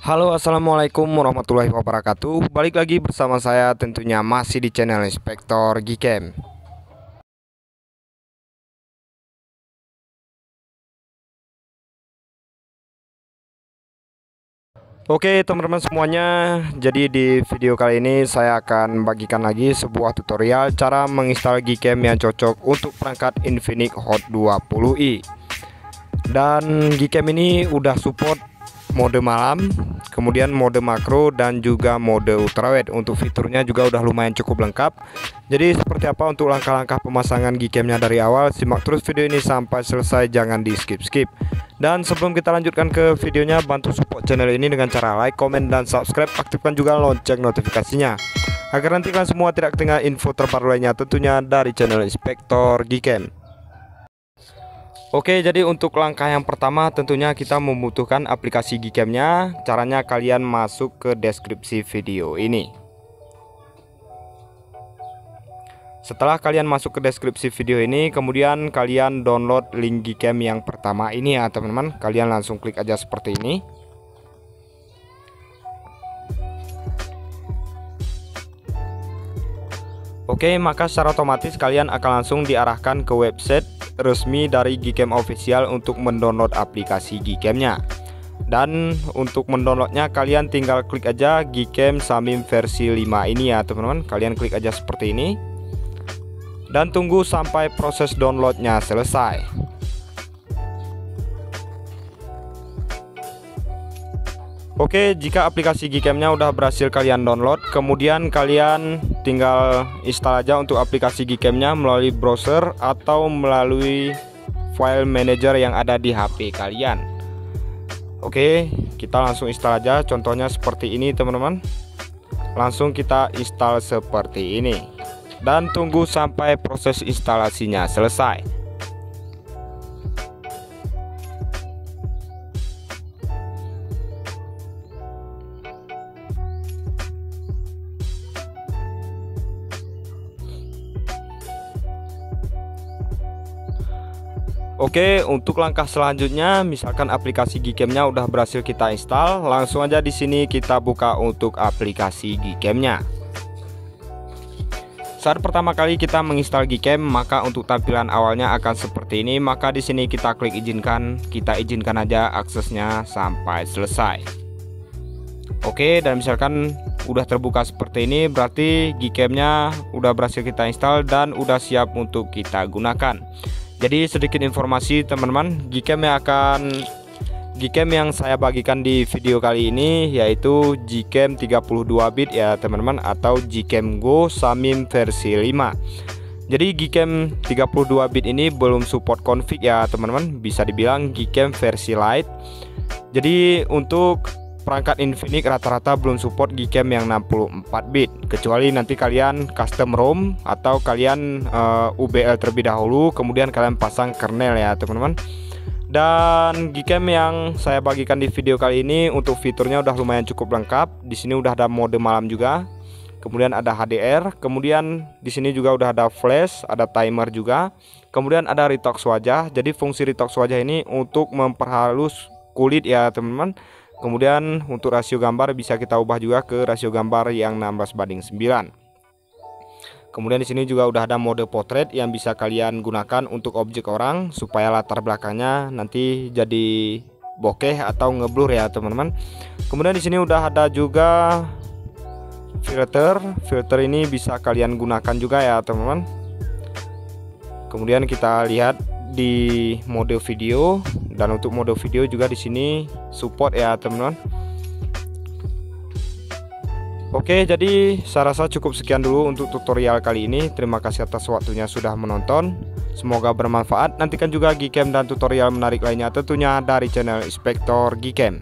Halo assalamualaikum warahmatullahi wabarakatuh. Balik lagi bersama saya tentunya masih di channel Inspektor Gcam Oke teman-teman semuanya. Jadi di video kali ini saya akan bagikan lagi sebuah tutorial Cara menginstal Gcam yang cocok untuk perangkat Infinix Hot 20i Dan Gcam ini udah support mode malam kemudian mode makro dan juga mode ultrawide. Untuk fiturnya juga udah lumayan cukup lengkap. Jadi seperti apa untuk langkah-langkah pemasangan Gcam-nya dari awal? Simak terus video ini sampai selesai jangan di skip-skip dan sebelum kita lanjutkan ke videonya bantu support channel ini dengan cara like, comment, dan subscribe. Aktifkan juga lonceng notifikasinya. Agar nanti kalian semua tidak ketinggalan info terbaru lainnya tentunya dari channel Inspektor Gcam Oke jadi untuk langkah yang pertama tentunya kita membutuhkan aplikasi Gcam-nya. Caranya kalian masuk ke deskripsi video ini. Setelah kalian masuk ke deskripsi video ini Kemudian kalian download link Gcam yang pertama ini ya teman-teman. Kalian langsung klik aja seperti ini Oke maka secara otomatis kalian akan langsung diarahkan ke website resmi dari Gcam official untuk mendownload aplikasi Gcam-nya. Dan untuk mendownloadnya kalian tinggal klik aja Gcam Samim versi 5 ini ya teman-teman. Kalian klik aja seperti ini. Dan tunggu sampai proses downloadnya selesai. Oke, jika aplikasi Gcam-nya udah berhasil kalian download, kemudian kalian tinggal install aja untuk aplikasi Gcam-nya melalui browser atau melalui file manager yang ada di HP kalian. Oke, kita langsung install aja. Contohnya seperti ini, teman-teman. Langsung kita install seperti ini. Dan tunggu sampai proses instalasinya selesai. Oke, untuk langkah selanjutnya, misalkan aplikasi Gcam-nya udah berhasil kita install, langsung aja di sini kita buka untuk aplikasi Gcam-nya. Saat pertama kali kita menginstal Gcam, maka untuk tampilan awalnya akan seperti ini. Maka di sini kita klik izinkan, kita izinkan aja aksesnya sampai selesai. Oke, dan misalkan udah terbuka seperti ini, berarti Gcam-nya udah berhasil kita install dan udah siap untuk kita gunakan. Jadi sedikit informasi teman-teman, Gcam yang akan Gcam yang saya bagikan di video kali ini yaitu Gcam 32 bit ya teman-teman atau Gcam Go Samim versi 5. Jadi Gcam 32 bit ini belum support config ya teman-teman, bisa dibilang Gcam versi light. Jadi untuk perangkat Infinix rata-rata belum support Gcam yang 64 bit kecuali nanti kalian custom ROM atau kalian uh, eh, UBL terlebih dahulu kemudian kalian pasang kernel ya teman-teman. Dan Gcam yang saya bagikan di video kali ini untuk fiturnya udah lumayan cukup lengkap. Di sini udah ada mode malam juga kemudian ada HDR kemudian di sini juga udah ada flash ada timer juga kemudian ada retox wajah. Jadi fungsi retox wajah ini untuk memperhalus kulit ya teman-teman Kemudian untuk rasio gambar bisa kita ubah juga ke rasio gambar yang 16 banding 9. Kemudian di sini juga udah ada mode potret yang bisa kalian gunakan untuk objek orang supaya latar belakangnya nanti jadi bokeh atau ngeblur ya teman-teman. Kemudian di sini udah ada juga filter. Filter ini bisa kalian gunakan juga ya teman-teman. Kemudian kita lihat di mode video dan untuk mode video juga di sini support ya teman-teman. Oke jadi saya rasa cukup sekian dulu untuk tutorial kali ini. Terima kasih atas waktunya sudah menonton. Semoga bermanfaat. Nantikan juga Gcam dan tutorial menarik lainnya tentunya dari channel Inspektor Gcam